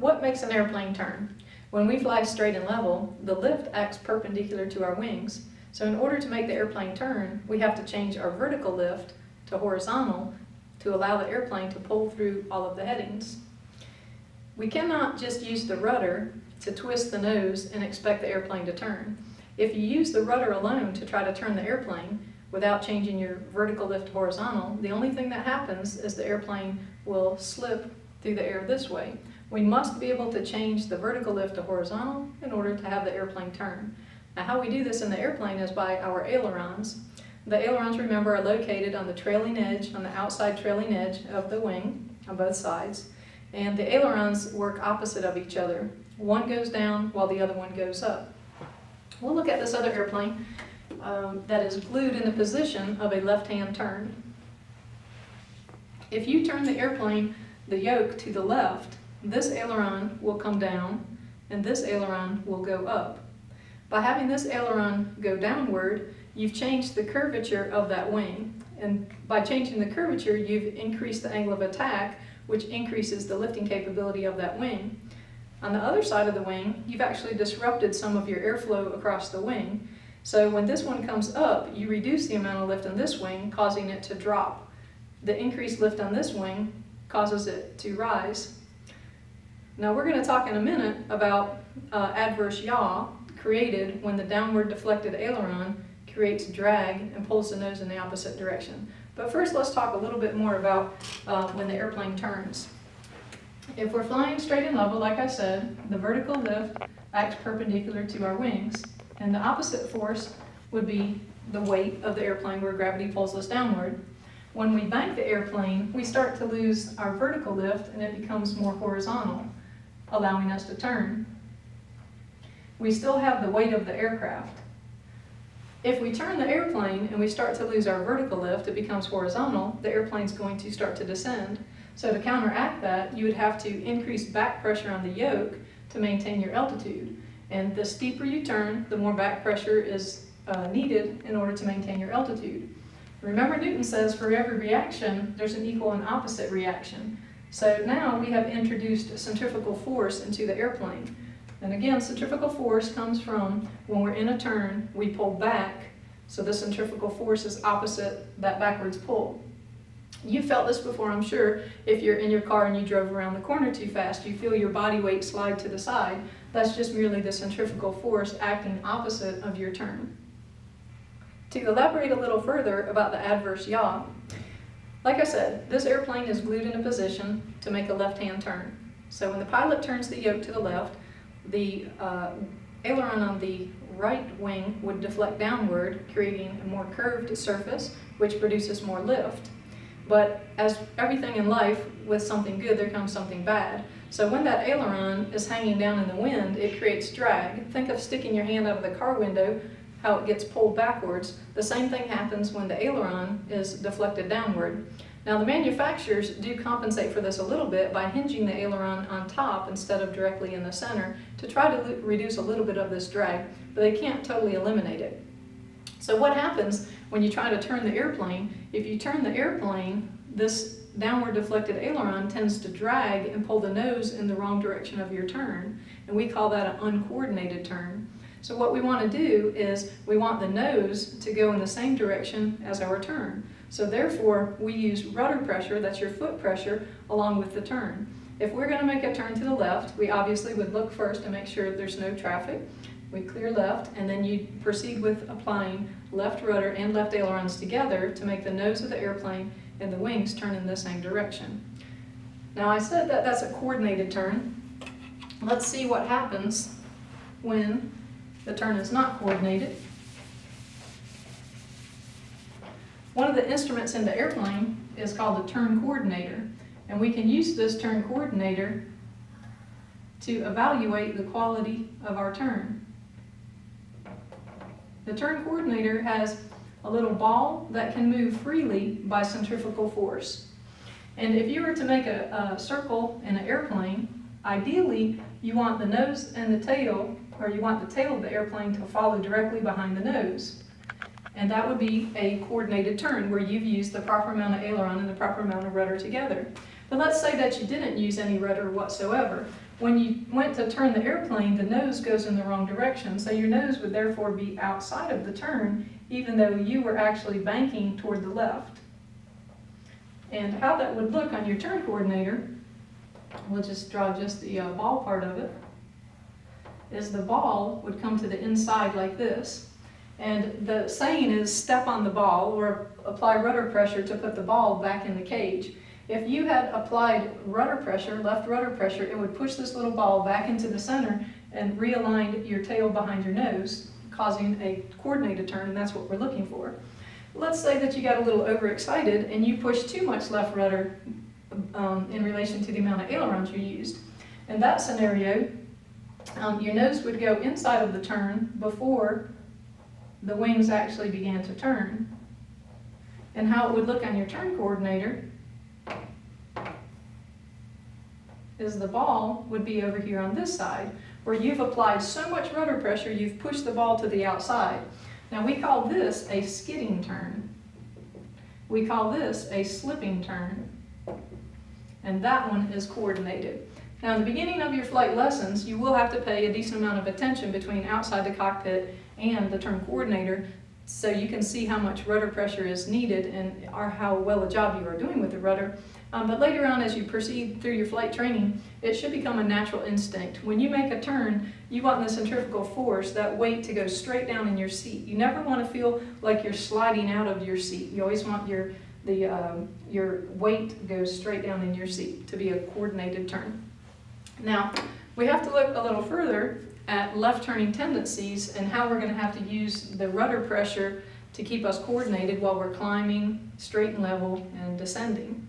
What makes an airplane turn? When we fly straight and level, the lift acts perpendicular to our wings. So in order to make the airplane turn, we have to change our vertical lift to horizontal to allow the airplane to pull through all of the headings. We cannot just use the rudder to twist the nose and expect the airplane to turn. If you use the rudder alone to try to turn the airplane without changing your vertical lift horizontal, the only thing that happens is the airplane will slip through the air this way. We must be able to change the vertical lift to horizontal in order to have the airplane turn. Now how we do this in the airplane is by our ailerons. The ailerons, remember, are located on the trailing edge, on the outside trailing edge of the wing on both sides. And the ailerons work opposite of each other. One goes down while the other one goes up. We'll look at this other airplane um, that is glued in the position of a left-hand turn. If you turn the airplane, the yoke to the left, this aileron will come down and this aileron will go up. By having this aileron go downward, you've changed the curvature of that wing. And by changing the curvature, you've increased the angle of attack, which increases the lifting capability of that wing. On the other side of the wing, you've actually disrupted some of your airflow across the wing. So when this one comes up, you reduce the amount of lift on this wing, causing it to drop. The increased lift on this wing causes it to rise. Now we're going to talk in a minute about uh, adverse yaw created when the downward deflected aileron creates drag and pulls the nose in the opposite direction. But first let's talk a little bit more about uh, when the airplane turns. If we're flying straight and level, like I said, the vertical lift acts perpendicular to our wings, and the opposite force would be the weight of the airplane where gravity pulls us downward. When we bank the airplane, we start to lose our vertical lift and it becomes more horizontal, allowing us to turn. We still have the weight of the aircraft. If we turn the airplane and we start to lose our vertical lift, it becomes horizontal, the airplane's going to start to descend. So to counteract that, you would have to increase back pressure on the yoke to maintain your altitude. And the steeper you turn, the more back pressure is uh, needed in order to maintain your altitude. Remember Newton says for every reaction, there's an equal and opposite reaction. So now we have introduced centrifugal force into the airplane. And again, centrifugal force comes from when we're in a turn, we pull back. So the centrifugal force is opposite that backwards pull. You felt this before, I'm sure. If you're in your car and you drove around the corner too fast, you feel your body weight slide to the side. That's just merely the centrifugal force acting opposite of your turn. To elaborate a little further about the adverse yaw, like I said, this airplane is glued in a position to make a left-hand turn. So when the pilot turns the yoke to the left, the uh, aileron on the right wing would deflect downward, creating a more curved surface, which produces more lift. But as everything in life, with something good, there comes something bad. So when that aileron is hanging down in the wind, it creates drag. Think of sticking your hand out of the car window, how it gets pulled backwards. The same thing happens when the aileron is deflected downward. Now the manufacturers do compensate for this a little bit by hinging the aileron on top instead of directly in the center to try to reduce a little bit of this drag, but they can't totally eliminate it. So what happens when you try to turn the airplane, if you turn the airplane, this downward deflected aileron tends to drag and pull the nose in the wrong direction of your turn, and we call that an uncoordinated turn. So what we want to do is we want the nose to go in the same direction as our turn. So therefore, we use rudder pressure, that's your foot pressure, along with the turn. If we're going to make a turn to the left, we obviously would look first to make sure there's no traffic. We clear left, and then you proceed with applying left rudder and left ailerons together to make the nose of the airplane and the wings turn in the same direction. Now I said that that's a coordinated turn. Let's see what happens when the turn is not coordinated. One of the instruments in the airplane is called the turn coordinator, and we can use this turn coordinator to evaluate the quality of our turn. The turn coordinator has a little ball that can move freely by centrifugal force. And if you were to make a, a, circle in an airplane, ideally you want the nose and the tail, or you want the tail of the airplane to follow directly behind the nose. And that would be a coordinated turn where you've used the proper amount of aileron and the proper amount of rudder together. But let's say that you didn't use any rudder whatsoever. When you went to turn the airplane, the nose goes in the wrong direction, so your nose would therefore be outside of the turn, even though you were actually banking toward the left. And how that would look on your turn coordinator, we'll just draw just the uh, ball part of it, is the ball would come to the inside like this. And the saying is step on the ball or apply rudder pressure to put the ball back in the cage. If you had applied rudder pressure, left rudder pressure, it would push this little ball back into the center and realign your tail behind your nose, causing a coordinated turn, and that's what we're looking for. Let's say that you got a little overexcited and you pushed too much left rudder um, in relation to the amount of ailerons you used. In that scenario, um, your nose would go inside of the turn before the wings actually began to turn. And how it would look on your turn coordinator is the ball would be over here on this side, where you've applied so much rudder pressure, you've pushed the ball to the outside. Now we call this a skidding turn. We call this a slipping turn. And that one is coordinated. Now, in the beginning of your flight lessons, you will have to pay a decent amount of attention between outside the cockpit and the turn coordinator so you can see how much rudder pressure is needed and how well a job you are doing with the rudder. Um, but later on, as you proceed through your flight training, it should become a natural instinct. When you make a turn, you want the centrifugal force, that weight, to go straight down in your seat. You never want to feel like you're sliding out of your seat. You always want your the um, your weight goes straight down in your seat to be a coordinated turn. Now, we have to look a little further at left turning tendencies and how we're going to have to use the rudder pressure to keep us coordinated while we're climbing, straight and level, and descending.